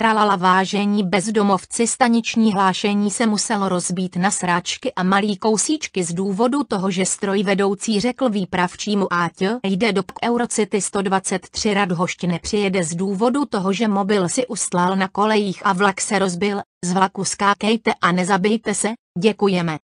Tralala vážení bezdomovci staniční hlášení se muselo rozbít na sráčky a malý kousíčky z důvodu toho, že strojvedoucí řekl výpravčímu Ať jde do Eurocity 123 Radhošť nepřijede z důvodu toho, že mobil si ustlal na kolejích a vlak se rozbil, z vlaku skákejte a nezabijte se, děkujeme.